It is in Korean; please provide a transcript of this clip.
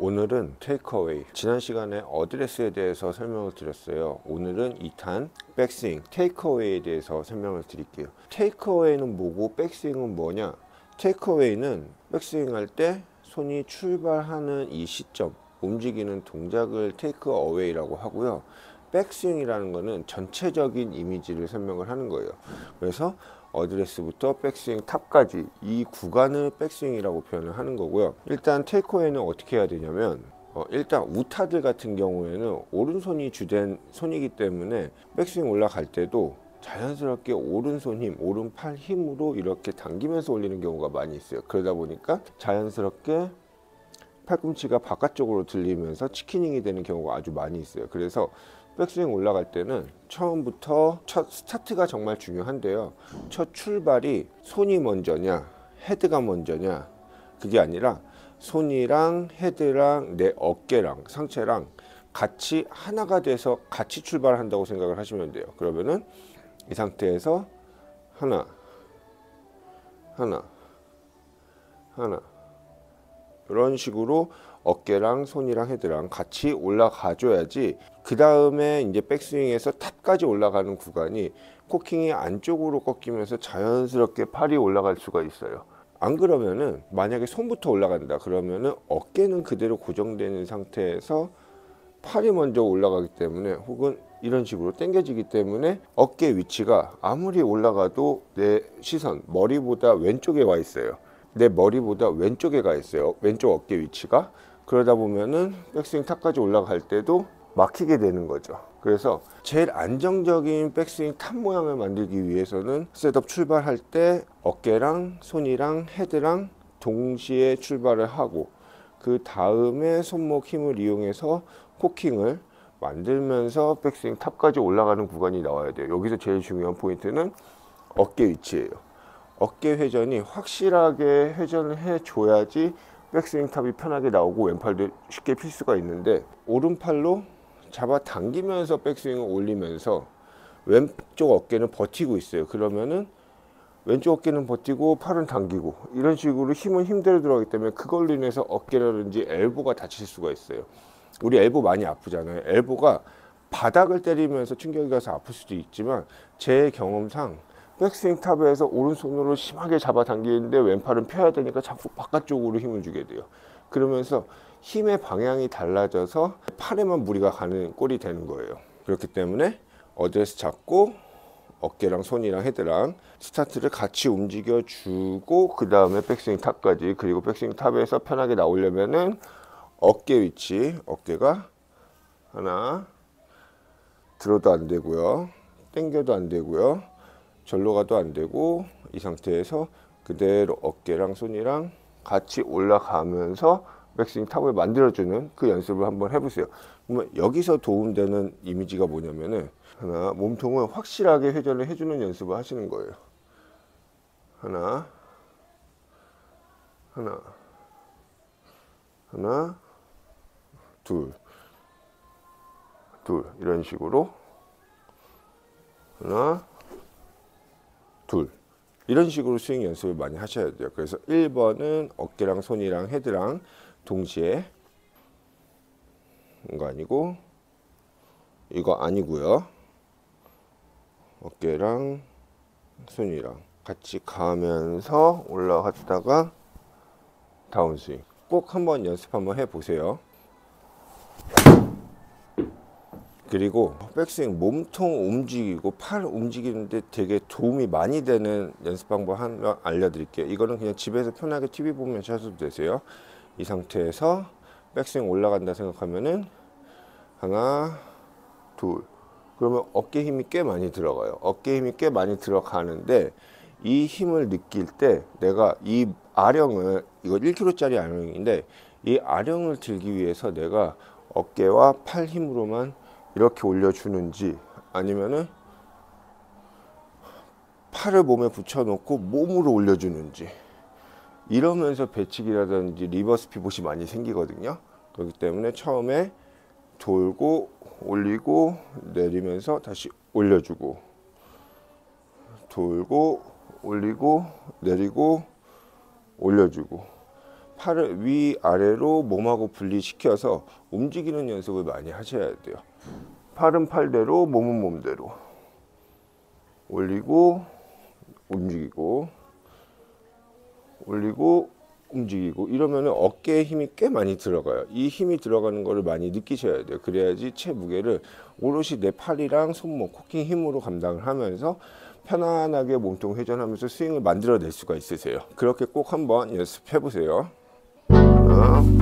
오늘은 takeaway 지난 시간에 어드레스에 대해서 설명을 드렸어요. 오늘은 2탄 백스윙 takeaway에 대해서 설명을 드릴게요. takeaway는 뭐고 백스윙은 뭐냐? takeaway는 백스윙 할 때 손이 출발하는 이 시점 움직이는 동작을 takeaway라고 하고요. 백스윙이라는 거는 전체적인 이미지를 설명을 하는 거예요. 그래서 어드레스부터 백스윙 탑까지 이 구간을 백스윙이라고 표현을 하는 거고요. 일단 takeaway는 어떻게 해야 되냐면 어, 일단 우타들 같은 경우에는 오른손이 주된 손이기 때문에 백스윙 올라갈 때도 자연스럽게 오른손 힘, 오른팔 힘으로 이렇게 당기면서 올리는 경우가 많이 있어요. 그러다 보니까 자연스럽게 팔꿈치가 바깥쪽으로 들리면서 치키닝이 되는 경우가 아주 많이 있어요. 그래서 백스윙 올라갈 때는 처음부터 첫 스타트가 정말 중요한데요. 첫 출발이 손이 먼저냐, 헤드가 먼저냐, 그게 아니라 손이랑 헤드랑 내 어깨랑 상체랑 같이 하나가 돼서 같이 출발한다고 생각을 하시면 돼요. 그러면은 이 상태에서 하나, 하나, 하나 이런 식으로 어깨랑 손이랑 헤드랑 같이 올라가 줘야지 그 다음에 이제 백스윙에서 탑까지 올라가는 구간이 코킹이 안쪽으로 꺾이면서 자연스럽게 팔이 올라갈 수가 있어요. 안 그러면은 만약에 손부터 올라간다 그러면은 어깨는 그대로 고정되는 상태에서 팔이 먼저 올라가기 때문에 혹은 이런 식으로 당겨지기 때문에 어깨 위치가 아무리 올라가도 내 시선 머리보다 왼쪽에 와 있어요 내 머리보다 왼쪽에 가 있어요. 왼쪽 어깨 위치가. 그러다 보면은 백스윙 탑까지 올라갈 때도 막히게 되는 거죠. 그래서 제일 안정적인 백스윙 탑 모양을 만들기 위해서는 setup 출발할 때 어깨랑 손이랑 헤드랑 동시에 출발을 하고 그 다음에 손목 힘을 이용해서 코킹을 만들면서 백스윙 탑까지 올라가는 구간이 나와야 돼요. 여기서 제일 중요한 포인트는 어깨 위치예요 어깨 회전이 확실하게 회전을 해줘야지 백스윙 탑이 편하게 나오고 왼팔도 쉽게 필 수가 있는데 오른팔로 잡아 당기면서 백스윙을 올리면서 왼쪽 어깨는 버티고 있어요. 그러면은 왼쪽 어깨는 버티고 팔은 당기고 이런 식으로 힘은 힘대로 들어가기 때문에 그걸로 인해서 어깨라든지 엘보가 다칠 수가 있어요. 우리 엘보 많이 아프잖아요. 엘보가 바닥을 때리면서 충격이 가서 아플 수도 있지만 제 경험상 백스윙 탑에서 오른손으로 심하게 잡아당기는데 왼팔은 펴야 되니까 자꾸 바깥쪽으로 힘을 주게 돼요. 그러면서 힘의 방향이 달라져서 팔에만 무리가 가는 꼴이 되는 거예요. 그렇기 때문에 어드레스 잡고 어깨랑 손이랑 헤드랑 스타트를 같이 움직여 주고 그 다음에 백스윙 탑까지 그리고 백스윙 탑에서 편하게 나오려면은 어깨 위치 어깨가 하나 들어도 안 되고요 당겨도 안 되고요 절로 가도 안 되고 이 상태에서 그대로 어깨랑 손이랑 같이 올라가면서 백스윙 탑을 만들어주는 그 연습을 한번 해보세요. 그러면 여기서 도움되는 이미지가 뭐냐면은 하나 몸통을 확실하게 회전을 해주는 연습을 하시는 거예요. 하나 하나 하나 둘 둘 이런 식으로 하나 둘. 이런 식으로 스윙 연습을 많이 하셔야 돼요. 그래서 1번은 어깨랑 손이랑 헤드랑 동시에 이거 아니고 이거 아니고요. 어깨랑 손이랑 같이 가면서 올라갔다가 다운스윙 꼭 한번 연습 한번 해보세요 그리고 백스윙 몸통 움직이고 팔 움직이는데 되게 도움이 많이 되는 연습 방법 하나 알려드릴게요. 이거는 그냥 집에서 편하게 TV 보면서 하셔도 되세요. 이 상태에서 백스윙 올라간다 생각하면은 하나 둘. 그러면 어깨 힘이 꽤 많이 들어가요. 어깨 힘이 꽤 많이 들어가는데 이 힘을 느낄 때 내가 이 아령을 이거 1kg 짜리 아령인데 이 아령을 들기 위해서 내가 어깨와 팔 힘으로만 이렇게 올려주는지 아니면은 팔을 몸에 붙여놓고 몸으로 올려주는지 이러면서 배치기라든지 reverse pivot이 많이 생기거든요. 그렇기 때문에 처음에 돌고 올리고 내리면서 다시 올려주고 돌고 올리고 내리고 올려주고 팔을 위 아래로 몸하고 분리시켜서 움직이는 연습을 많이 하셔야 돼요. 팔은 팔대로, 몸은 몸대로 올리고 움직이고 올리고 움직이고 이러면은 어깨에 힘이 꽤 많이 들어가요. 이 힘이 들어가는 거를 많이 느끼셔야 돼요. 그래야지 체무게를 오롯이 내 팔이랑 손목, 코킹 힘으로 감당을 하면서 편안하게 몸통 회전하면서 스윙을 만들어낼 수가 있으세요. 그렇게 꼭 한번 연습해 보세요. 하나,